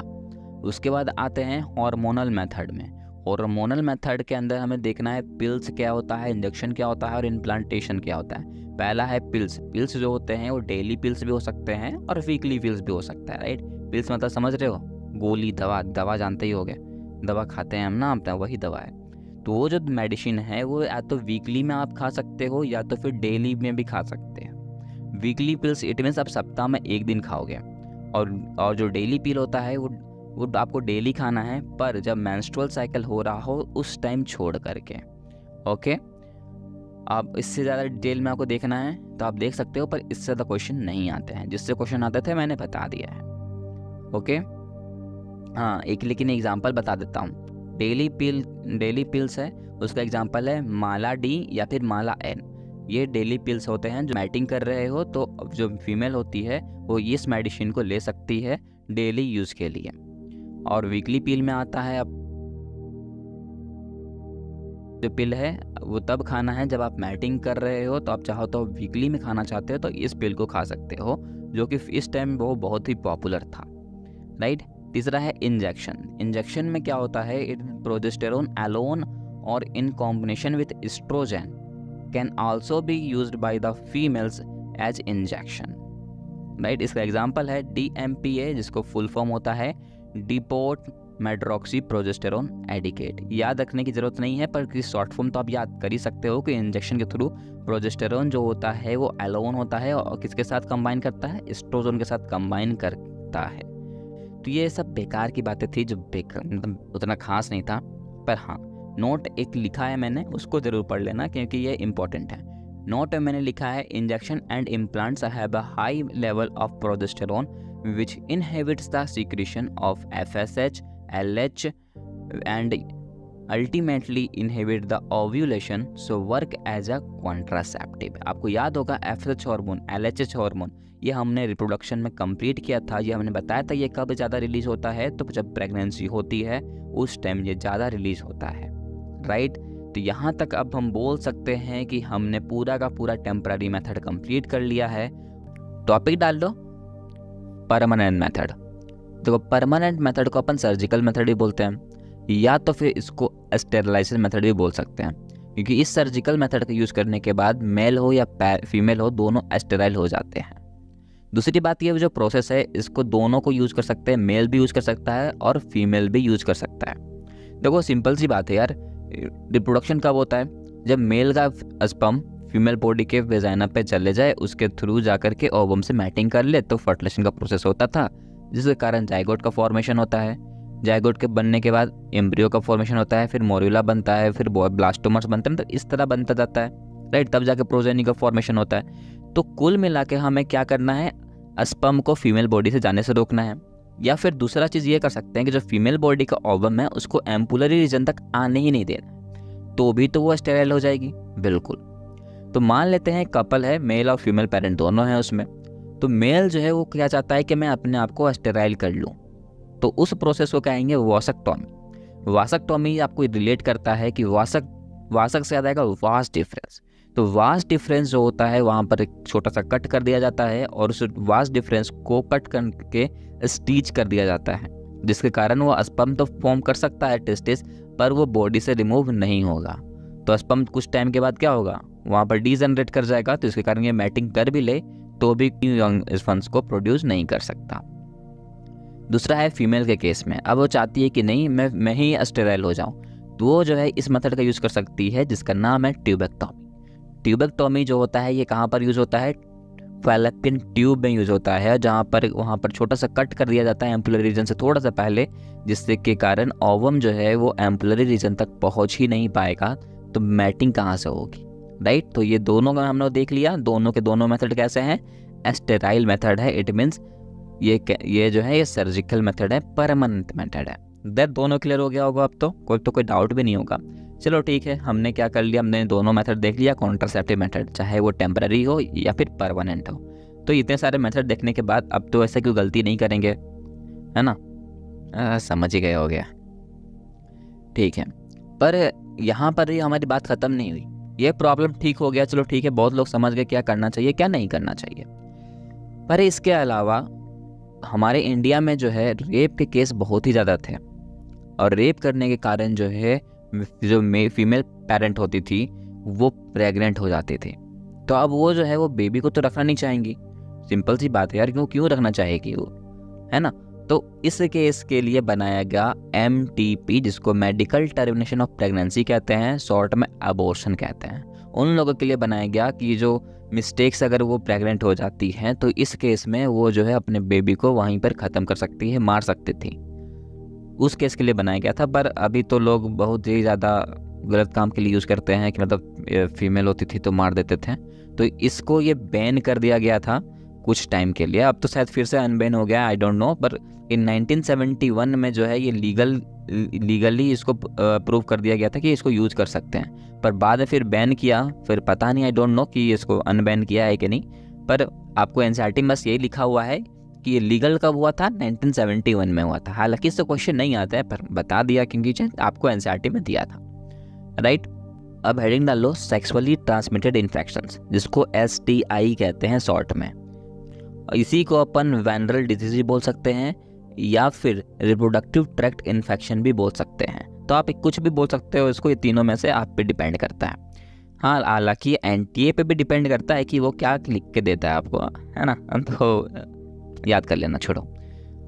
उसके बाद आते हैं हार्मोनल मेथड में। हार्मोनल मेथड के अंदर हमें देखना है पिल्स क्या होता है इंजेक्शन क्या होता है और इम्प्लांटेशन क्या होता है। पहला है पिल्स पिल्स जो होते हैं वो डेली पिल्स भी हो सकते हैं और वीकली पिल्स भी हो सकता है राइट पिल्स मतलब समझ रहे हो? गोली, दवा दवा जानते ही हो गए दवा खाते हैं हम ना आप वही दवा है। तो जो मेडिसिन है, वो या तो वीकली में आप खा सकते हो या तो फिर डेली में भी खा सकते हैं। वीकली पिल्स इट मीन्स आप सप्ताह में एक दिन खाओगे। और और जो डेली पिल होता है, वो वो आपको डेली खाना है, पर जब मैंस्ट्रुअल साइकिल हो रहा हो, उस टाइम छोड़ करके। ओके आप, इससे ज़्यादा डिटेल में आपको देखना है तो आप देख सकते हो, पर इससे ज़्यादा क्वेश्चन नहीं आते हैं। जिससे क्वेश्चन आते थे, मैंने बता दिया है। ओके हाँ एक लेकिन एग्ज़ाम्पल बता देता हूँ। डेली पिल, डेली पिल्स है। उसका एग्जांपल है माला डी या फिर माला एन। ये डेली पिल्स होते हैं जो मैटिंग कर रहे हो तो जो फीमेल होती है, वो इस मेडिसिन को ले सकती है डेली यूज़ के लिए। और वीकली पिल में आता है अब। जो पिल है, वो तब खाना है जब आप मैटिंग कर रहे हो तो आप चाहो तो वीकली में खाना चाहते हो तो इस पिल को खा सकते हो, जो कि इस टाइम वो बहुत ही पॉपुलर था। राइट तीसरा है इंजेक्शन। इंजेक्शन में क्या होता है? इट प्रोजेस्टेरोन, एलोन और in combination with estrogen can also be use by the females as injection right इसका एग्ज़ाम्पल है डी एम पी ए जिसको फुल फॉर्म होता है डिपोर्ट मेड्रोक्सी प्रोजेस्टेरोन एडिकेट याद रखने की ज़रूरत नहीं है, पर किसी शॉर्ट फॉर्म तो आप याद कर ही सकते हो कि इंजेक्शन के थ्रू प्रोजेस्टेरोन जो होता है, वो एलोन होता है और किसके साथ कंबाइन करता है? एस्ट्रोजोन के साथ कंबाइन करता है। तो ये सब बेकार की बातें थी जो बेकार मतलब उतना खास नहीं था। पर हाँ नोट एक लिखा है मैंने उसको ज़रूर पढ़ लेना क्योंकि ये इंपॉर्टेंट है। नोट में मैंने लिखा है injection and implants have a high level of progesterone which inhibits the secretion of FSH, LH, and ultimately inhibit the ovulation so work as a contraceptive. आपको याद होगा F H hormone L H H hormone ये हमने reproduction में complete किया था। ये हमने बताया था ये कब ज़्यादा रिलीज़ होता है तो जब प्रेगनेंसी होती है, उस टाइम ये ज़्यादा रिलीज़ होता है राइट तो यहाँ तक अब हम बोल सकते हैं कि हमने पूरा का पूरा टेम्प्ररी मेथड कंप्लीट कर लिया है। टॉपिक डाल दो। परमानेंट मेथड देखो परमानेंट मेथड को अपन सर्जिकल मेथड भी बोलते हैं, या तो फिर इसको स्टेरलाइसिस मेथड भी बोल सकते हैं, क्योंकि इस सर्जिकल मेथड का यूज़ करने के बाद मेल हो या फीमेल हो, दोनों स्टेराइल हो जाते हैं। दूसरी बात ये जो प्रोसेस है, इसको दोनों को यूज़ कर सकते हैं मेल भी यूज़ कर सकता है और फीमेल भी यूज़ कर सकता है। देखो सिंपल सी बात है यार रिप्रोडक्शन कब होता है? जब मेल का स्पम फीमेल बॉडी के वेजाइना पे चले जाए, उसके थ्रू जा कर के ओवम से मैटिंग कर ले तो फर्टिलेशन का प्रोसेस होता था। जिसके कारण जायगोट का फॉर्मेशन होता है। जाइगोट के बनने के बाद एम्ब्रियो का फॉर्मेशन होता है, फिर मोरूला बनता है, फिर ब्लास्टोमर्स बनते हैं तो इस तरह बनता जाता है। राइट तब जाके प्रोजेनी का फॉर्मेशन होता है। तो कुल मिला के हमें क्या करना है? स्पम को फीमेल बॉडी से जाने से रोकना है। या फिर दूसरा चीज़ ये कर सकते हैं कि जो फीमेल बॉडी का ओवम है, उसको एम्पुलरी रीजन तक आने ही नहीं देना। तो भी तो वो स्टेराइल हो जाएगी। बिल्कुल। तो मान लेते हैं कपल है मेल और फीमेल पेरेंट दोनों हैं उसमें। तो मेल जो है वो क्या चाहता है कि मैं अपने आप को स्टेराइल कर लूँ। तो उस प्रोसेस को कहेंगे? वासकटॉमी वासकटॉमी आपको रिलेट करता है कि वासक वासक से आएगा वास्ट डिफरेंस तो वास्ट डिफरेंस जो होता है, वहाँ पर एक छोटा सा कट कर दिया जाता है और उस वास्ट डिफरेंस को कट करके स्टीच कर दिया जाता है, जिसके कारण वो स्पम तो फॉर्म कर सकता है टेस्टिस पर वो बॉडी से रिमूव नहीं होगा। तो स्पम कुछ टाइम के बाद क्या होगा? वहाँ पर डी जनरेट कर जाएगा तो इसके कारण ये मैटिंग कर भी ले तो भी न्यू यंग फंड्स को प्रोड्यूस नहीं कर सकता। दूसरा है फीमेल के केस में। अब वो चाहती है कि नहीं, मैं मैं ही अस्टेराइल हो जाऊँ। तो वो जो है इस मेथड का यूज़ कर सकती है, जिसका नाम है ट्यूबेक्टॉमी ट्यूबेक्टॉमी जो होता है, ये कहाँ पर यूज़ होता है? फैलेपिन ट्यूब में यूज़ होता है, जहाँ पर, वहाँ पर छोटा सा कट कर दिया जाता है एम्पुलरी रीजन से थोड़ा सा पहले, जिससे के कारण ओवम जो है वो एम्पुलरी रीजन तक पहुँच ही नहीं पाएगा तो मैटिंग कहाँ से होगी? राइट? तो ये दोनों का हमने देख लिया, दोनों के दोनों मेथड कैसे हैं? एस्टेराइल मेथड है, इट मीन्स ये ये जो है, ये सर्जिकल मेथड है, परमानेंट मेथड है। दैट दोनों क्लियर हो गया होगा अब तो? कोई तो कोई डाउट भी नहीं होगा। चलो ठीक है हमने क्या कर लिया? हमने दोनों मेथड देख लिया कॉन्ट्रासेप्टिव मेथड चाहे वो टेम्पररी हो या फिर परमानेंट हो। तो इतने सारे मेथड देखने के बाद अब तो ऐसा क्यों गलती नहीं करेंगे है ना? आ, समझ ही गए हो गया। ठीक है पर यहाँ पर ही हमारी बात ख़त्म नहीं हुई। ये प्रॉब्लम ठीक हो गया चलो ठीक है बहुत लोग समझ गए क्या करना चाहिए क्या नहीं करना चाहिए। पर इसके अलावा हमारे इंडिया में जो है रेप के केस बहुत ही ज़्यादा थे। और रेप करने के कारण जो है जो मे फीमेल पेरेंट होती थी, वो प्रेग्नेंट हो जाते थे। तो अब वो जो है, वो बेबी को तो रखना नहीं चाहेंगी। सिंपल सी बात है यार, क्यों क्यों रखना चाहेगी वो? है ना? तो इस केस के लिए बनाया गया एमटीपी जिसको मेडिकल टर्मिनेशन ऑफ़ प्रेगनेंसी कहते हैं शॉर्ट में अबोर्शन कहते हैं। उन लोगों के लिए बनाया गया कि जो मिस्टेक्स अगर वो प्रेग्नेंट हो जाती हैं तो इस केस में वो जो है, अपने बेबी को वहीं पर ख़त्म कर सकती है, मार सकती थी। उस केस के लिए बनाया गया था, पर अभी तो लोग बहुत ही ज़्यादा गलत काम के लिए यूज़ करते हैं कि मतलब फीमेल होती थी तो मार देते थे। तो इसको ये बैन कर दिया गया था कुछ टाइम के लिए। अब तो शायद फिर से अनबैन हो गया आई डोंट नो पर इन 1971 में जो है ये लीगल लीगली इसको प्रूव कर दिया गया था कि इसको यूज़ कर सकते हैं। पर बाद में फिर बैन किया, फिर पता नहीं आई डोंट नो कि इसको अनबैन किया है कि नहीं, पर आपको में बस यही लिखा हुआ है कि ये लीगल कब हुआ था? 1971 में हुआ था। हालाँकि इससे क्वेश्चन नहीं आता है, पर बता दिया क्योंकि आपको एनसीआरटी में दिया था। राइट अब हेडिंग डाल लो सेक्सुअली ट्रांसमिटेड इन्फेक्शन जिसको एसटीआई कहते हैं शॉर्ट में। इसी को अपन वैनरल डिज़ीज़ बोल सकते हैं, या फिर रिप्रोडक्टिव ट्रैक्ट इन्फेक्शन भी बोल सकते हैं। तो आप कुछ भी बोल सकते हो, इसको ये तीनों में से आप पे डिपेंड करता है। हाँ हालाँकि एन टी ए पे भी डिपेंड करता है कि वो क्या लिख के देता है आपको, है ना? तो याद कर लेना, छोड़ो।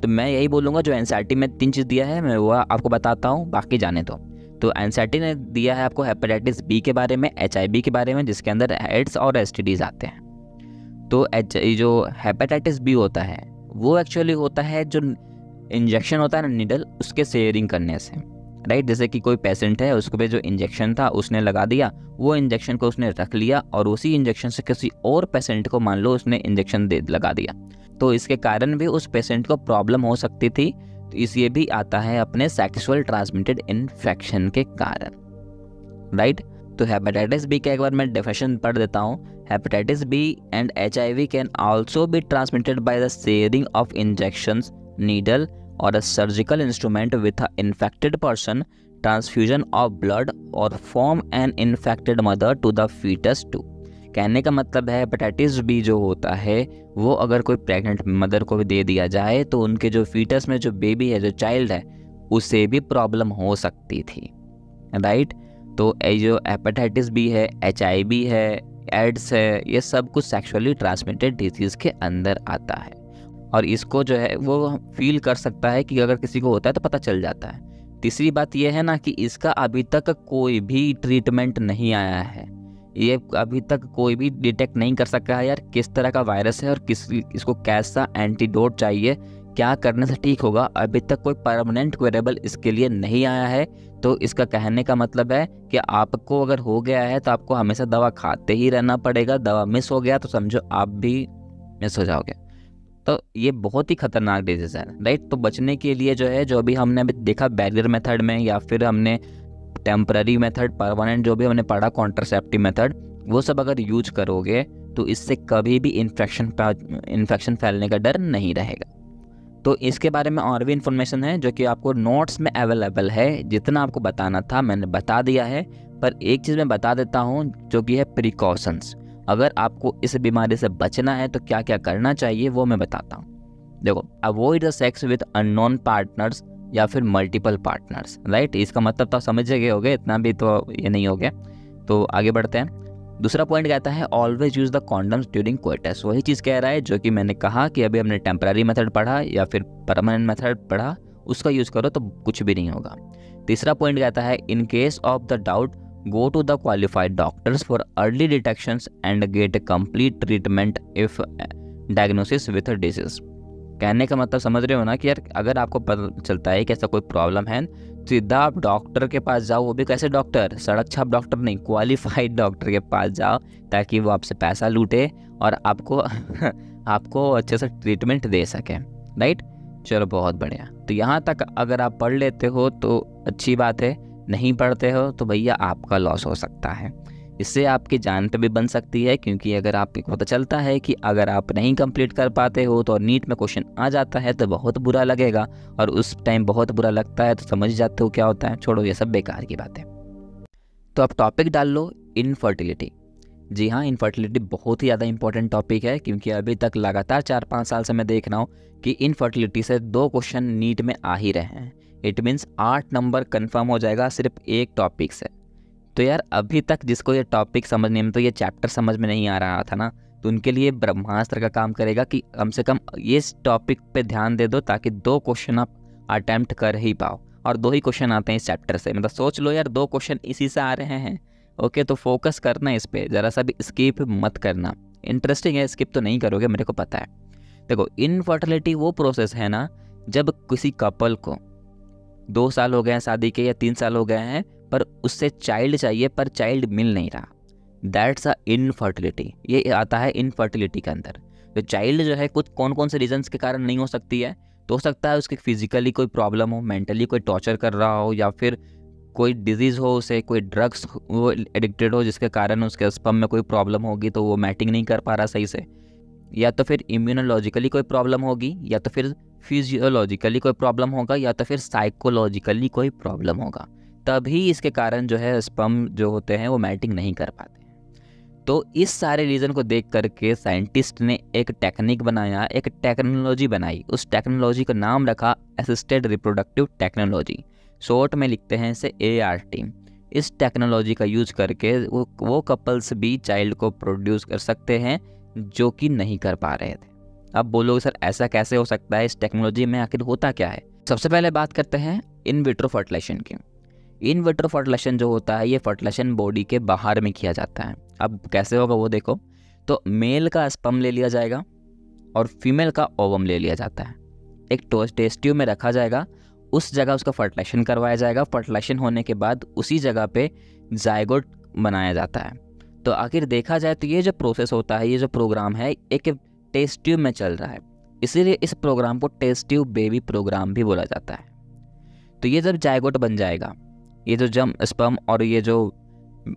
तो मैं यही बोलूँगा, जो एन में तीन चीज़ दिया है, मैं वह आपको बताता हूँ, बाकी जाने दो। तो एन ने दिया है आपको हेपेटाइटिस बी के बारे में एचआईबी के बारे में, जिसके अंदर एड्स और एस आते हैं। तो एच जो हेपेटाइटिस बी होता है, वो एक्चुअली होता है जो इंजेक्शन होता है ना निडल उसके शेयरिंग करने से। राइट जैसे कि कोई पेशेंट है, उसको पे जो इंजेक्शन था, उसने लगा दिया, वो इंजेक्शन को उसने रख लिया और उसी इंजेक्शन से किसी और पेशेंट को मान लो उसने इंजेक्शन दे, लगा दिया। तो इसके कारण भी उस पेशेंट को प्रॉब्लम हो सकती थी तो इस भी आता है अपने सेक्सुअल ट्रांसमिटेड इन्फेक्शन के कारण। राइट तो हेपेटाइटिस बी का एक बार मैं डेफिनेशन पढ़ देता हूँ। Hepatitis B and H I V can also be transmitted by the sharing of injection needle और a surgical instrument with a infected person transfusion of blood और from an infected mother to the foetus to कहने का मतलब है hepatitis B जो होता है, वो अगर कोई प्रेग्नेंट मदर को भी दे दिया जाए तो उनके जो फीटस में जो बेबी है, जो चाइल्ड है, उसे भी प्रॉब्लम हो सकती थी। राइट तो जो हेपेटाइटिस बी है एच है एड्स है, ये सब कुछ सेक्सुअली ट्रांसमिटेड डिज़ीज़ के अंदर आता है। और इसको जो है वो फील कर सकता है कि अगर किसी को होता है तो पता चल जाता है। तीसरी बात यह है ना कि इसका अभी तक कोई भी ट्रीटमेंट नहीं आया है। ये अभी तक कोई भी डिटेक्ट नहीं कर सका है यार, किस तरह का वायरस है और किस, इसको कैसा एंटीडोट चाहिए, क्या करने से ठीक होगा। अभी तक कोई परमानेंट क्वेरेबल इसके लिए नहीं आया है। तो इसका कहने का मतलब है कि आपको अगर हो गया है तो आपको हमेशा दवा खाते ही रहना पड़ेगा। दवा मिस हो गया तो समझो आप भी मिस हो जाओगे। तो ये बहुत ही खतरनाक डिज़ीज़ है राइट तो बचने के लिए जो है, जो भी हमने अभी देखा बैरियर मेथड में या फिर हमने टेम्पररी मेथड परमानेंट जो भी हमने पढ़ा कॉन्ट्रासेप्टिव मेथड वो सब अगर यूज़ करोगे तो इससे कभी भी इन्फेक्शन इन्फेक्शन फैलने का डर नहीं रहेगा। तो इसके बारे में और भी इन्फॉर्मेशन है, जो कि आपको नोट्स में अवेलेबल है, जितना आपको बताना था, मैंने बता दिया है, पर एक चीज़ मैं बता देता हूँ, जो कि है प्रिकॉशंस अगर आपको इस बीमारी से बचना है तो क्या क्या करना चाहिए, वो मैं बताता हूँ। देखो avoid the sex with unknown partners या फिर मल्टीपल पार्टनर्स राइट इसका मतलब तो समझ गए हो गए इतना भी तो ये नहीं हो गया तो आगे बढ़ते हैं। दूसरा पॉइंट कहता है always use the condoms during coitus वही चीज़ कह रहा है, जो कि मैंने कहा कि अभी हमने टेम्पररी मेथड पढ़ा या फिर परमानेंट मेथड पढ़ा, उसका यूज़ करो तो कुछ भी नहीं होगा। तीसरा पॉइंट कहता है in case of the doubt go to the qualified doctors for early detection and get complete treatment if diagnosis with disease कहने का मतलब समझ रहे हो ना कि यार अगर आपको पता चलता है कि ऐसा कोई प्रॉब्लम है, सीधा आप डॉक्टर के पास जाओ, वो भी कैसे डॉक्टर सड़क छाप डॉक्टर नहीं क्वालिफाइड डॉक्टर के पास जाओ, ताकि वो आपसे पैसा लूटे और आपको आपको अच्छे से ट्रीटमेंट दे सके राइट चलो बहुत बढ़िया। तो यहाँ तक अगर आप पढ़ लेते हो तो अच्छी बात है। नहीं पढ़ते हो तो भैया आपका लॉस हो सकता है। इससे आपकी जान पे भी बन सकती है, क्योंकि अगर आपको पता चलता है कि अगर आप नहीं कंप्लीट कर पाते हो तो नीट में क्वेश्चन आ जाता है तो बहुत बुरा लगेगा। और उस टाइम बहुत बुरा लगता है तो समझ जाते हो क्या होता है। छोड़ो, ये सब बेकार की बात। तो आप टॉपिक डाल लो इनफर्टिलिटी जी हाँ इनफर्टिलिटी बहुत ही ज़्यादा इंपॉर्टेंट टॉपिक है, क्योंकि अभी तक लगातार चार पाँच साल से मैं देख रहा हूँ कि इनफर्टिलिटी से दो क्वेश्चन नीट में आ ही रहे हैं। इट मीन्स आठ नंबर कन्फर्म हो जाएगा, सिर्फ़ एक टॉपिक से तो यार, अभी तक जिसको ये टॉपिक समझ नहीं तो ये चैप्टर समझ में नहीं आ रहा था ना? तो उनके लिए ब्रह्मास्त्र का काम करेगा कि कम से कम ये टॉपिक पे ध्यान दे दो, ताकि दो क्वेश्चन आप अटैम्प्ट कर ही पाओ। और दो ही क्वेश्चन आते हैं इस चैप्टर से। मतलब सोच लो यार, दो क्वेश्चन इसी से आ रहे हैं। ओके तो फोकस करना इस पर ज़रा सा भी स्किप मत करना। इंटरेस्टिंग है स्किप तो नहीं करोगे, मेरे को पता है। देखो इनफर्टिलिटी वो प्रोसेस है ना, जब किसी कपल को दो साल हो गए हैं शादी के या तीन साल हो गए हैं, पर उससे चाइल्ड चाहिए, पर चाइल्ड मिल नहीं रहा। दैट्स अ इनफर्टिलिटी ये आता है इनफर्टिलिटी के अंदर। तो चाइल्ड जो है, कुछ कौन कौन से रीजंस के कारण नहीं हो सकती है? तो हो सकता है उसके फिजिकली कोई प्रॉब्लम हो मेंटली कोई टॉर्चर कर रहा हो, या फिर कोई डिज़ीज़ हो, उसे कोई ड्रग्स वो एडिक्टेड हो, जिसके कारण उसके स्पम में कोई प्रॉब्लम होगी तो वो मैटिंग नहीं कर पा रहा सही से। या तो फिर इम्यूनोलॉजिकली कोई प्रॉब्लम होगी, या तो फिर फिजियोलॉजिकली कोई प्रॉब्लम होगा, या तो फिर साइकोलॉजिकली कोई प्रॉब्लम होगा। तभी इसके कारण जो है स्पम जो होते हैं वो मैटिंग नहीं कर पाते। तो इस सारे रीज़न को देख करके साइंटिस्ट ने एक टेक्निक बनाया, एक टेक्नोलॉजी बनाई। उस टेक्नोलॉजी का नाम रखा असिस्टेड रिप्रोडक्टिव टेक्नोलॉजी शॉर्ट में लिखते हैं इसे ए आर टी इस टेक्नोलॉजी का यूज़ करके वो वो कपल्स भी चाइल्ड को प्रोड्यूस कर सकते हैं। जो कि नहीं कर पा रहे थे। अब बोलोगे सर, ऐसा कैसे हो सकता है? इस टेक्नोलॉजी में आखिर होता क्या है? सबसे पहले बात करते हैं इन विट्रो फर्टिलाइजेशन की। इन विट्रो फर्टिलाइजेशन जो होता है, ये फर्टिलाइजेशन बॉडी के बाहर में किया जाता है। अब कैसे होगा वो देखो। तो मेल का स्पम ले लिया जाएगा और फीमेल का ओवम ले लिया जाता है। एक टेस्ट ट्यूब में रखा जाएगा, उस जगह उसका फर्टिलाइजेशन करवाया जाएगा। फर्टिलाइजेशन होने के बाद उसी जगह पे जायगोट बनाया जाता है। तो आखिर देखा जाए तो ये जो प्रोसेस होता है, ये जो प्रोग्राम है, एक टेस्ट ट्यूब में चल रहा है। इसीलिए इस प्रोग्राम को टेस्ट ट्यूब बेबी प्रोग्राम भी बोला जाता है। तो ये जब जायगोट बन जाएगा, ये जो जम स्पम और ये जो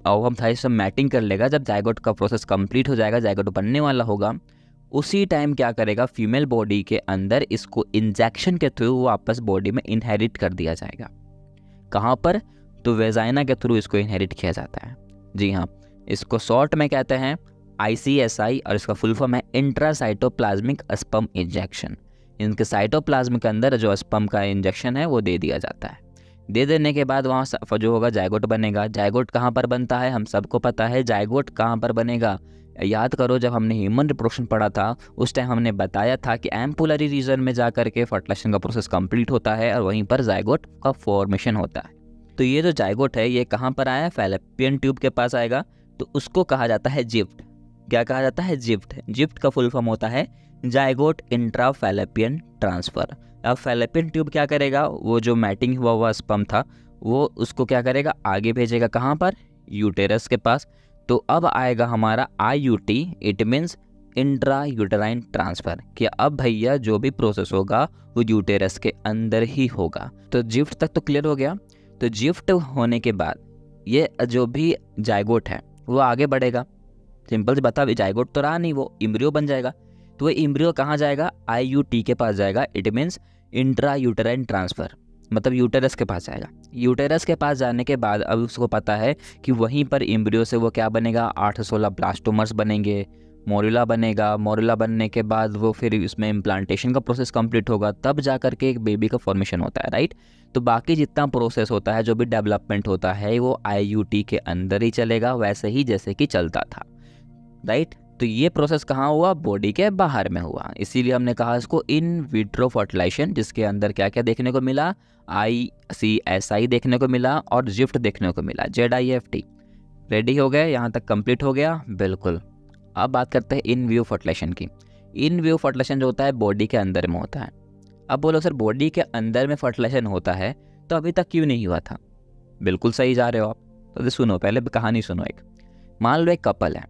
ओवम था, ये सब मैटिंग कर लेगा, जब जायगोट का प्रोसेस कंप्लीट हो जाएगा, जायगोट बनने वाला होगा, उसी टाइम क्या करेगा फीमेल बॉडी के अंदर इसको इंजेक्शन के थ्रू वापस बॉडी में इनहेरिट कर दिया जाएगा। कहाँ पर? तो वेजाइना के थ्रू इसको इनहेरिट किया जाता है। जी हाँ इसको शॉर्ट में कहते हैं आईसीएसआई और इसका फुल फॉर्म है इंट्रासाइटोप्लाज्मिक स्पम इंजेक्शन इनके साइटोप्लाज्म के अंदर जो स्पम का इंजेक्शन है, वो दे दिया जाता है। दे देने के बाद वहाँ जो होगा जायगोट बनेगा। जायगोट कहाँ पर बनता है, हम सबको पता है जायगोट कहाँ पर बनेगा। याद करो, जब हमने ह्यूमन रिप्रोडक्शन पढ़ा था, उस टाइम हमने बताया था कि एम्पुलरी रीजन में जा कर के फर्टिलाइजेशन का प्रोसेस कंप्लीट होता है और वहीं पर जायगोट का फॉर्मेशन होता है। तो ये जो जायगोट है, ये कहाँ पर आया? फैलेपियन ट्यूब के पास आएगा। तो उसको कहा जाता है जिफ्ट क्या कहा जाता है? जिफ्ट जिफ्ट का फुल फॉर्म होता है जायगोट इंट्रा फैलेपियन ट्रांसफ़र। अब फैलेपियन ट्यूब क्या करेगा? वो जो मैटिंग हुआ हुआ स्पम था, वो उसको क्या करेगा? आगे भेजेगा कहाँ पर? यूटेरस के पास। तो अब आएगा हमारा I U T it means intra uterine transfer, कि अब भैया जो भी प्रोसेस होगा, वो यूटेरस के अंदर ही होगा। तो जिफ्ट तक तो क्लियर हो गया। तो जिफ्ट होने के बाद ये जो भी जायगोट है वो आगे बढ़ेगा। सिंपल से बता जायगोट तो रहा नहीं, वो इम्ब्रियो बन जाएगा। तो वो इम्ब्रियो कहाँ जाएगा? आई यू टी के पास जाएगा। It means intra uterine transfer मतलब यूटेरस के पास जाएगा। यूटेरस के पास जाने के बाद अब उसको पता है कि वहीं पर इम्ब्रियो से वो क्या बनेगा? आठ सोलह ब्लास्टोमर्स बनेंगे। मोरिला बनेगा। मोरिला बनने के बाद वो फिर उसमें इम्प्लांटेशन का प्रोसेस कंप्लीट होगा। तब जा कर के एक बेबी का फॉर्मेशन होता है राइट तो बाकी जितना प्रोसेस होता है, जो भी डेवलपमेंट होता है, वो आई के अंदर ही चलेगा, वैसे ही जैसे कि चलता था राइट तो ये प्रोसेस कहाँ हुआ? बॉडी के बाहर में हुआ। इसीलिए हमने कहा इसको इन विट्रो फर्टिलाइजेशन जिसके अंदर क्या क्या देखने को मिला? आई सी एस आई देखने को मिला और जिफ्ट देखने को मिला। Z I F T ready हो गए? यहाँ तक कंप्लीट हो गया? बिल्कुल। अब बात करते हैं इन व्यू फर्टिलाइजेशन की। इन व्यू फर्टिलाइजेशन जो होता है बॉडी के अंदर में होता है। अब बोलो सर बॉडी के अंदर में फर्टिलाइजेशन होता है तो अभी तक क्यों नहीं हुआ था? बिल्कुल सही जा रहे हो आप। तो सुनो, पहले कहानी सुनो एक। मान लो एक कपल है।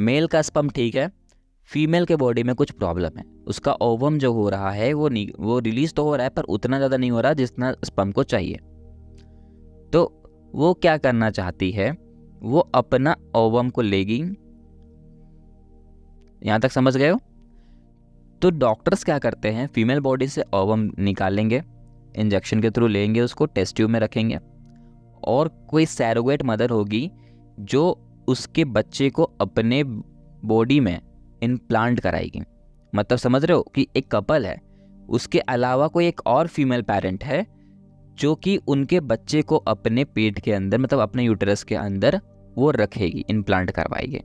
मेल का स्पम ठीक है फीमेल के बॉडी में कुछ प्रॉब्लम है। उसका ओवम जो हो रहा है, वो नहीं, वो रिलीज़ तो हो रहा है, पर उतना ज़्यादा नहीं हो रहा जितना स्पम को चाहिए। तो वो क्या करना चाहती है? वो अपना ओवम को लेगी यहाँ तक समझ गए हो? तो डॉक्टर्स क्या करते हैं? फीमेल बॉडी से ओवम निकालेंगे इंजेक्शन के थ्रू लेंगे, उसको टेस्ट ट्यूब में रखेंगे। और कोई सैरोगेट मदर होगी जो उसके बच्चे को अपने बॉडी में इम्प्लांट कराएगी। मतलब समझ रहे हो कि एक कपल है। उसके अलावा कोई एक और फीमेल पेरेंट है जो कि उनके बच्चे को अपने पेट के अंदर मतलब अपने यूटरस के अंदर वो रखेगी इम्प्लांट करवाएगी।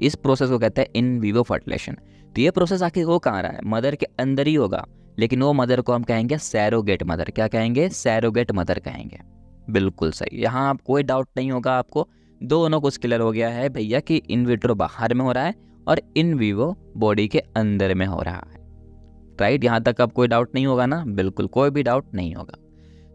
इस प्रोसेस को कहते हैं इन वीवो फर्टिलेशन तो ये प्रोसेस आखिर वो कहाँ रहा है? मदर के अंदर ही होगा. लेकिन वो मदर को हम कहेंगे सैरोगेट मदर क्या कहेंगे? सैरोगेट मदर कहेंगे. बिल्कुल सही. यहाँ आप कोई डाउट नहीं होगा आपको. दोनों कुछ क्लियर हो गया है भैया कि इन विट्रो बाहर में हो रहा है और इन वीवो बॉडी के अंदर में हो रहा है. राइट यहाँ तक अब कोई डाउट नहीं होगा ना? बिल्कुल. कोई भी डाउट नहीं होगा.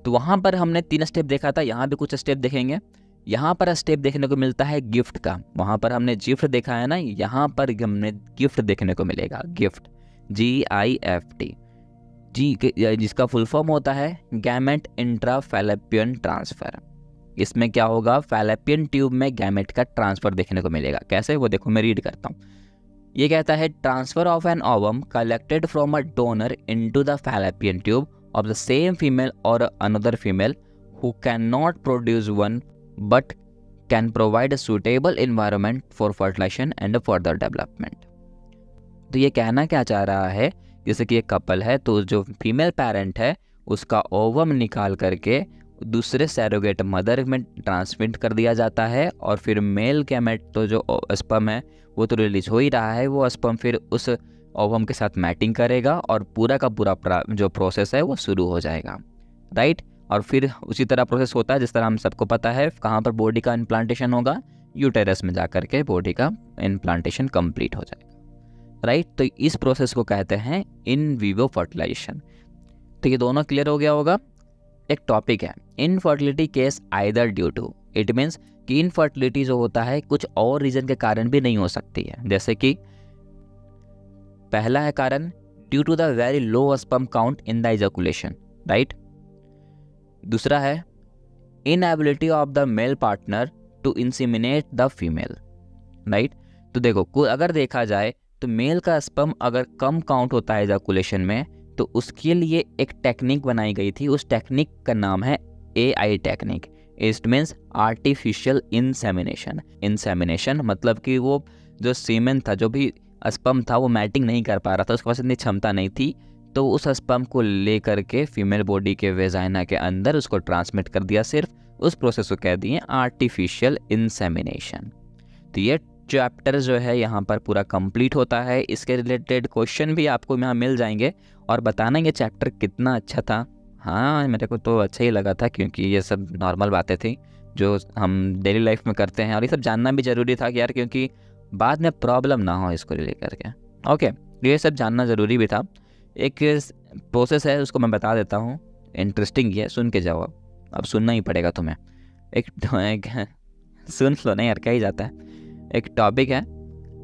तो वहाँ पर हमने तीन स्टेप देखा था. यहाँ भी कुछ स्टेप देखेंगे. यहाँ पर स्टेप देखने को मिलता है गिफ्ट का। वहाँ पर हमने गिफ्ट देखा है ना, यहाँ पर हमने गिफ्ट देखने को मिलेगा। GIFT G I F T G जिसका फुल फॉर्म होता है गैमेट इंट्राफेलेपियन ट्रांसफ़र इसमें क्या होगा फैलेपियन ट्यूब में गैमेट का ट्रांसफ़र देखने को मिलेगा। कैसे? वो देखो, मैं रीड करता हूँ। ये कहता है transfer of an ovum collected from a donor into the fallopian tube of the same female और another female who can not produce one but can provide a suitable environment for fertilisation and further development तो ये कहना क्या चाह रहा है? जैसे कि एक कपल है तो जो फीमेल पेरेंट है, उसका ओवम निकाल करके दूसरे सैरोगेट मदर में ट्रांसमिट कर दिया जाता है और फिर मेल कैमेट तो जो स्पम है, वो तो रिलीज़ हो ही रहा है, वो स्पम फिर उस ओवम के साथ मैटिंग करेगा और पूरा का पूरा जो प्रोसेस है, वो शुरू हो जाएगा। राइट और फिर उसी तरह प्रोसेस होता है, जिस तरह हम सबको पता है, कहाँ पर बॉडी का इम्प्लांटेशन होगा यूटेरस में जा कर के बॉडी का इम्प्लांटेशन कंप्लीट हो जाएगा। राइट तो इस प्रोसेस को कहते हैं इन वीवो फर्टिलाइजेशन तो ये दोनों क्लियर हो गया होगा? एक टॉपिक है। Infertility case either due to it means कि इनफर्टिलिटी जो होता है, कुछ और रीज़न के कारण भी नहीं हो सकती है। जैसे कि पहला है कारण due to the very low sperm count in the ejaculation right दूसरा है inability of the male partner to inseminate the female right तो देखो अगर देखा जाए तो मेल का स्पम अगर कम काउंट होता है इजाकुलेशन में तो उसके लिए एक टेक्निक बनाई गई थी। उस टेक्निक का नाम है A I technique it means artificial insemination insemination मतलब कि वो जो सीमेन था, जो भी स्पम था, वो मैटिंग नहीं कर पा रहा था, उसके पास इतनी क्षमता नहीं थी। तो उस स्पम को ले करके फीमेल बॉडी के वेजाइना के अंदर उसको ट्रांसमिट कर दिया सिर्फ़। उस प्रोसेस को कह दिए आर्टिफिशियल इंसेमिनेशन। तो ये चैप्टर जो है यहाँ पर पूरा कंप्लीट होता है। इसके रिलेटेड क्वेश्चन भी आपको यहाँ मिल जाएँगे और बताना ये चैप्टर कितना अच्छा था। हाँ मेरे को तो अच्छा ही लगा था क्योंकि ये सब नॉर्मल बातें थी जो हम डेली लाइफ में करते हैं और ये सब जानना भी ज़रूरी था कि यार क्योंकि बाद में प्रॉब्लम ना हो इसको लेकर के। ओके, ये सब जानना ज़रूरी भी था। एक प्रोसेस है उसको मैं बता देता हूँ। इंटरेस्टिंग है सुन के जाओ अब। सुनना ही पड़ेगा तुम्हें। एक, एक सुन लो नहीं यार क्या ही जाता है। एक टॉपिक है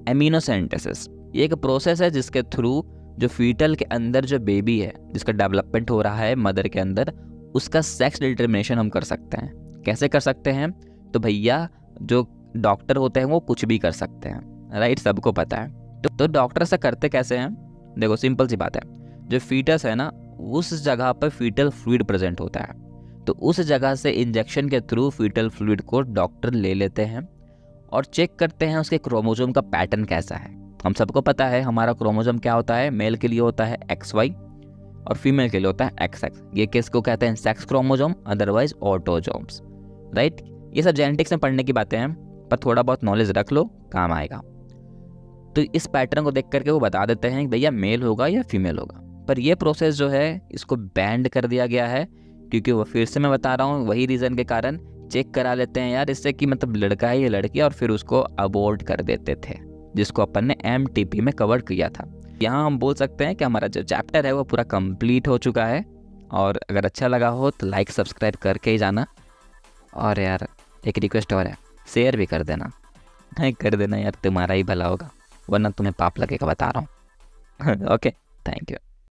एमिनोसेंटेसिस ये एक प्रोसेस है जिसके थ्रू जो फीटल के अंदर जो बेबी है जिसका डेवलपमेंट हो रहा है मदर के अंदर उसका सेक्स डिटर्मिनेशन हम कर सकते हैं। कैसे कर सकते हैं? तो भैया जो डॉक्टर होते हैं वो कुछ भी कर सकते हैं। राइट सबको पता है। तो, तो डॉक्टर से करते कैसे हैं? देखो सिंपल सी बात है। जो फीटस है ना, उस जगह पर फीटल फ्लूड प्रेजेंट होता है। तो उस जगह से इंजेक्शन के थ्रू फीटल फ्लूड को डॉक्टर ले लेते हैं और चेक करते हैं उसके क्रोमोजोम का पैटर्न कैसा है। हम सबको पता है हमारा क्रोमोजोम क्या होता है? मेल के लिए होता है एक्स वाई और फीमेल के लिए होता है एक्स एक्स ये किस को कहते हैं? Sex chromosome otherwise autosomes right ये सब जेनेटिक्स में पढ़ने की बातें हैं, पर थोड़ा बहुत नॉलेज रख लो, काम आएगा। तो इस पैटर्न को देख करके वो बता देते हैं भैया मेल होगा या फीमेल होगा। पर यह प्रोसेस जो है, इसको बैंड कर दिया गया है, क्योंकि वो फिर से मैं बता रहा हूँ, वही रीज़न के कारण चेक करा लेते हैं यार, इससे कि मतलब लड़का है या लड़की, और फिर उसको अबोर्ड कर देते थे, जिसको अपन ने एमटीपी में कवर किया था। यहाँ हम बोल सकते हैं कि हमारा जो चैप्टर है, वो पूरा कंप्लीट हो चुका है, और अगर अच्छा लगा हो तो लाइक सब्सक्राइब करके ही जाना। और यार, एक रिक्वेस्ट और है शेयर भी कर देना। नहीं, कर देना यार, तुम्हारा ही भला होगा, वरना तुम्हें पाप लगेगा, बता रहा हूँ। Okay thank you